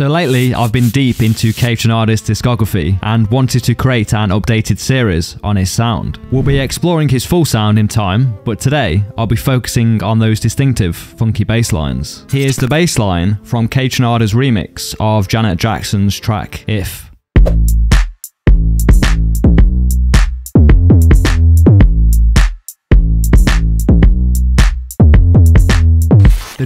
So lately, I've been deep into Kaytranada's discography and wanted to create an updated series on his sound. We'll be exploring his full sound in time, but today I'll be focusing on those distinctive, funky bass lines. Here's the bass line from Kaytranada's remix of Janet Jackson's track If.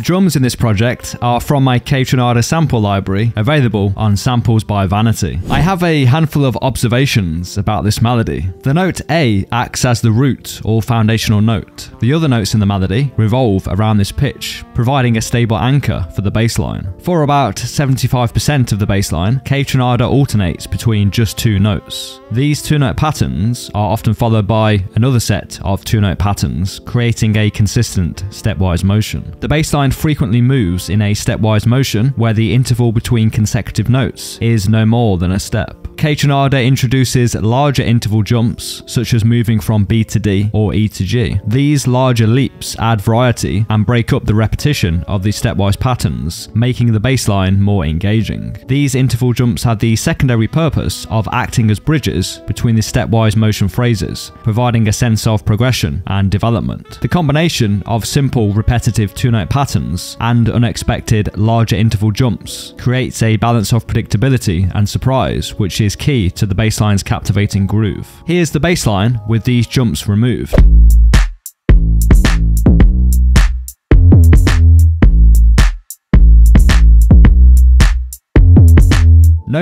Drums in this project are from my Kaytranada sample library, available on Samples by Vanity. I have a handful of observations about this melody. The note A acts as the root or foundational note. The other notes in the melody revolve around this pitch, providing a stable anchor for the bass line. For about 75% of the bass line, alternates between just two notes. These two note patterns are often followed by another set of two note patterns, creating a consistent stepwise motion. The bass line frequently moves in a stepwise motion where the interval between consecutive notes is no more than a step. Kaytranada introduces larger interval jumps, such as moving from B to D or E to G. These larger leaps add variety and break up the repetition of the stepwise patterns, making the bass line more engaging. These interval jumps have the secondary purpose of acting as bridges between the stepwise motion phrases, providing a sense of progression and development. The combination of simple repetitive two-note patterns and unexpected larger interval jumps creates a balance of predictability and surprise, which is key to the bassline's captivating groove. Here's the bassline with these jumps removed.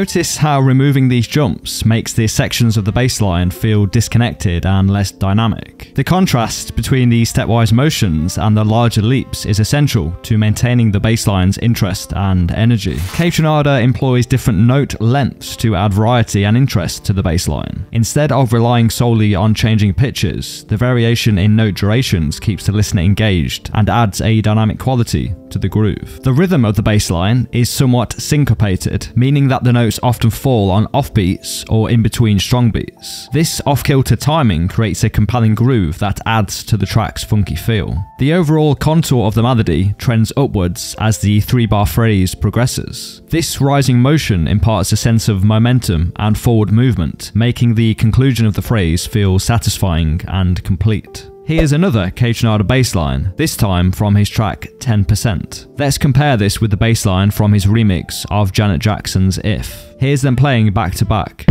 Notice how removing these jumps makes the sections of the bassline feel disconnected and less dynamic. The contrast between these stepwise motions and the larger leaps is essential to maintaining the bassline's interest and energy. Kaytranada employs different note lengths to add variety and interest to the bassline. Instead of relying solely on changing pitches, the variation in note durations keeps the listener engaged and adds a dynamic quality to the groove. The rhythm of the bassline is somewhat syncopated, meaning that the notes often fall on offbeats or in between strong beats. This off-kilter timing creates a compelling groove that adds to the track's funky feel. The overall contour of the melody trends upwards as the three-bar phrase progresses. This rising motion imparts a sense of momentum and forward movement, making the conclusion of the phrase feel satisfying and complete. Here's another Kaytranada bassline, this time from his track 10%. Let's compare this with the bassline from his remix of Janet Jackson's If. Here's them playing back to back.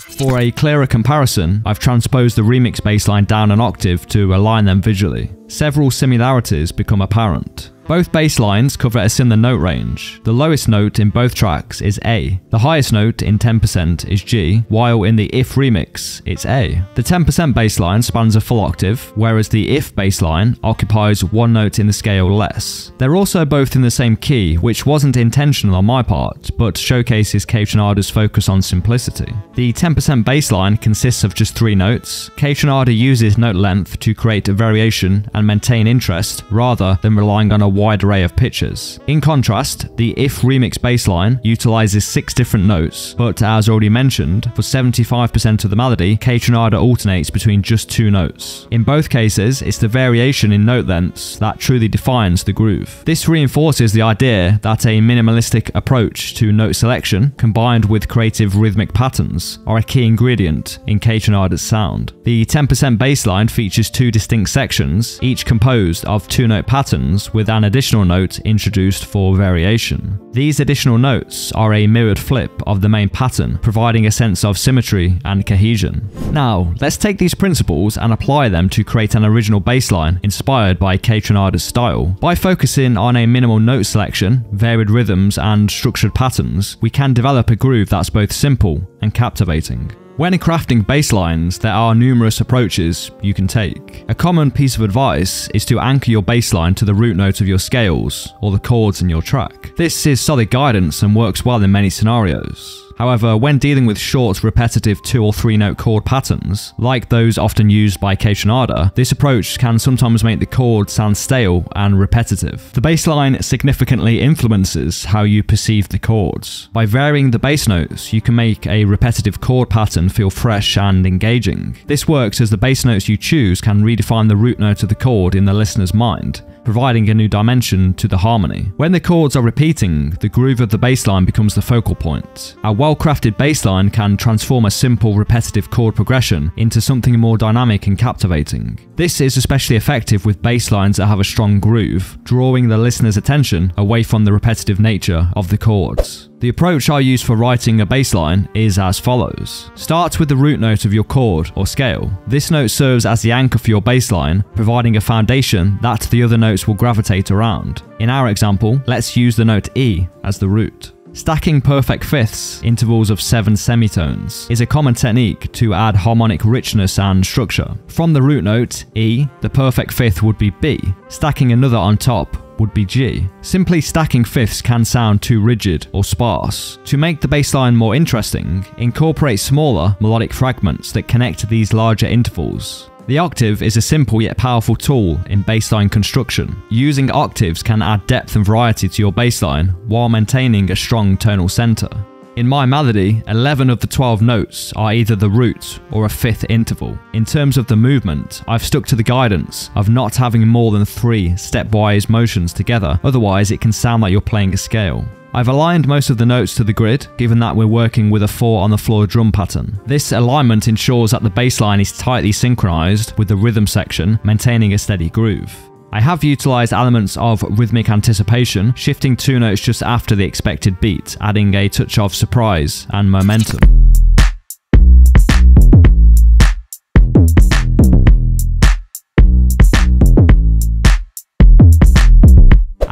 For a clearer comparison, I've transposed the remix bassline down an octave to align them visually. Several similarities become apparent. Both bass lines cover a similar note range. The lowest note in both tracks is A. The highest note in 10% is G, while in the If remix, it's A. The 10% bass line spans a full octave, whereas the If bass line occupies one note in the scale less. They're also both in the same key, which wasn't intentional on my part, but showcases Kaytranada's focus on simplicity. The 10% bass line consists of just three notes. Kaytranada uses note length to create a variation and maintain interest, rather than relying on a wide array of pitches. In contrast, the If remix bassline utilizes six different notes, but as already mentioned, for 75% of the melody, Kaytranada alternates between just two notes. In both cases, it's the variation in note lengths that truly defines the groove. This reinforces the idea that a minimalistic approach to note selection, combined with creative rhythmic patterns, are a key ingredient in Kaytranada's sound. The 10% bassline features two distinct sections, each composed of two note patterns with an an additional note introduced for variation. These additional notes are a mirrored flip of the main pattern, providing a sense of symmetry and cohesion. Now, let's take these principles and apply them to create an original bassline inspired by Kaytranada's style. By focusing on a minimal note selection, varied rhythms, and structured patterns, we can develop a groove that's both simple and captivating. When crafting basslines, there are numerous approaches you can take. A common piece of advice is to anchor your bassline to the root note of your scales, or the chords in your track. This is solid guidance and works well in many scenarios. However, when dealing with short, repetitive two or three note chord patterns, like those often used by Kaytranada, this approach can sometimes make the chord sound stale and repetitive. The bass line significantly influences how you perceive the chords. By varying the bass notes, you can make a repetitive chord pattern feel fresh and engaging. This works as the bass notes you choose can redefine the root note of the chord in the listener's mind, providing a new dimension to the harmony. When the chords are repeating, the groove of the bass line becomes the focal point. A well-crafted bass line can transform a simple repetitive chord progression into something more dynamic and captivating. This is especially effective with bass lines that have a strong groove, drawing the listener's attention away from the repetitive nature of the chords. The approach I use for writing a bass line is as follows. Start with the root note of your chord or scale. This note serves as the anchor for your bass line, providing a foundation that the other notes will gravitate around. In our example, let's use the note E as the root. Stacking perfect fifths, intervals of seven semitones, is a common technique to add harmonic richness and structure. From the root note, E, the perfect fifth would be B. Stacking another on top would be G. Simply stacking fifths can sound too rigid or sparse. To make the bass line more interesting, incorporate smaller melodic fragments that connect these larger intervals. The octave is a simple yet powerful tool in bassline construction. Using octaves can add depth and variety to your bassline while maintaining a strong tonal center. In my melody, 11 of the 12 notes are either the root or a fifth interval. In terms of the movement, I've stuck to the guidance of not having more than three stepwise motions together, otherwise it can sound like you're playing a scale. I've aligned most of the notes to the grid, given that we're working with a 4 on the floor drum pattern. This alignment ensures that the bass line is tightly synchronized with the rhythm section, maintaining a steady groove. I have utilised elements of rhythmic anticipation, shifting two notes just after the expected beat, adding a touch of surprise and momentum.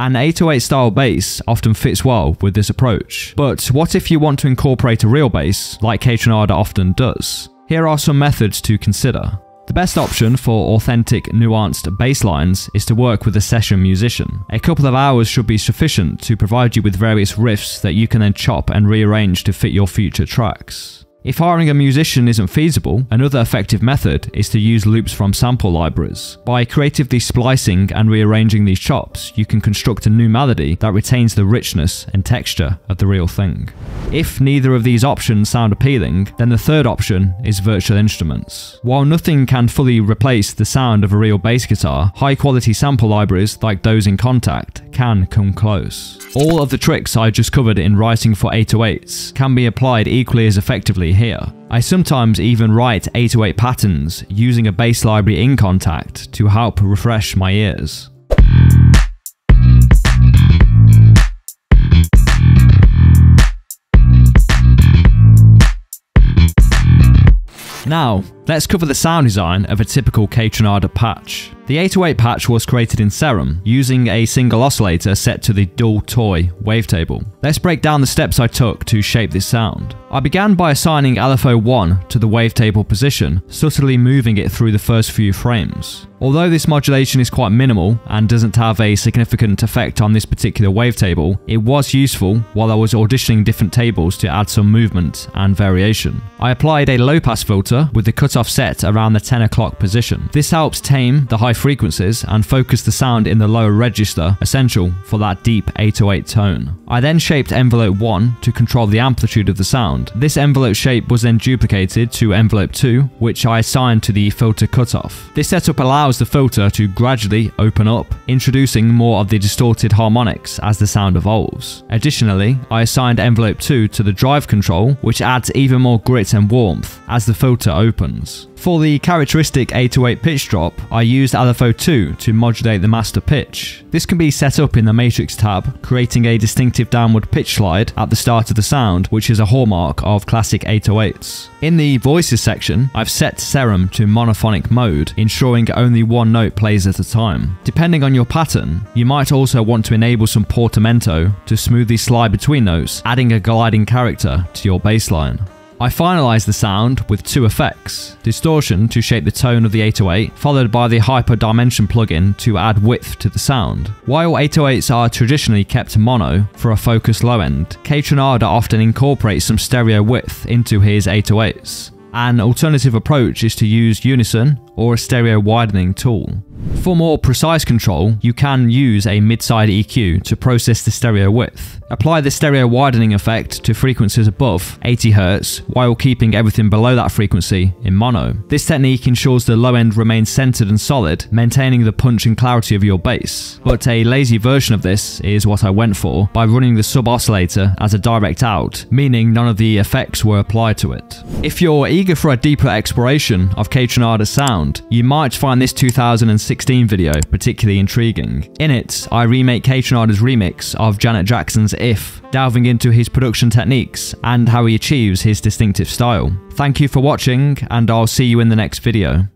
An 808 style bass often fits well with this approach. But what if you want to incorporate a real bass, like Kaytranada often does? Here are some methods to consider. The best option for authentic, nuanced bass lines is to work with a session musician. A couple of hours should be sufficient to provide you with various riffs that you can then chop and rearrange to fit your future tracks. If hiring a musician isn't feasible, another effective method is to use loops from sample libraries. By creatively splicing and rearranging these chops, you can construct a new melody that retains the richness and texture of the real thing. If neither of these options sound appealing, then the third option is virtual instruments. While nothing can fully replace the sound of a real bass guitar, high quality sample libraries like those in Kontakt can come close. All of the tricks I just covered in writing for 808s can be applied equally as effectively here. I sometimes even write 808 patterns using a bass library in Kontakt to help refresh my ears. Now, let's cover the sound design of a typical Kaytranada patch. The 808 patch was created in Serum, using a single oscillator set to the dual toy wavetable. Let's break down the steps I took to shape this sound. I began by assigning LFO 1 to the wavetable position, subtly moving it through the first few frames. Although this modulation is quite minimal and doesn't have a significant effect on this particular wavetable, it was useful while I was auditioning different tables to add some movement and variation. I applied a low pass filter with the cutoff set around the 10 o'clock position. This helps tame the high frequencies and focus the sound in the lower register, essential for that deep 808 tone. I then shaped envelope 1 to control the amplitude of the sound. This envelope shape was then duplicated to envelope 2, which I assigned to the filter cutoff. This setup allows the filter to gradually open up, introducing more of the distorted harmonics as the sound evolves. Additionally, I assigned envelope 2 to the drive control, which adds even more grit and warmth as the filter opens. For the characteristic 808 pitch drop, I used LFO 2 to modulate the master pitch. This can be set up in the Matrix tab, creating a distinctive downward pitch slide at the start of the sound, which is a hallmark of classic 808s. In the voices section, I've set Serum to monophonic mode, ensuring only one note plays at a time. Depending on your pattern, you might also want to enable some portamento to smoothly slide between notes, adding a gliding character to your bassline. I finalised the sound with two effects, distortion to shape the tone of the 808, followed by the hyperdimension plugin to add width to the sound. While 808s are traditionally kept mono for a focused low end, Kaytranada often incorporates some stereo width into his 808s. An alternative approach is to use unison or a stereo widening tool. For more precise control, you can use a mid-side EQ to process the stereo width. Apply the stereo widening effect to frequencies above 80Hz while keeping everything below that frequency in mono. This technique ensures the low end remains centered and solid, maintaining the punch and clarity of your bass. But a lazy version of this is what I went for by running the sub oscillator as a direct out, meaning none of the effects were applied to it. If you're eager for a deeper exploration of Kaytranada's sound, you might find this 2016 video particularly intriguing. In it, I remake Kaytranada's remix of Janet Jackson's If, delving into his production techniques and how he achieves his distinctive style. Thank you for watching, and I'll see you in the next video.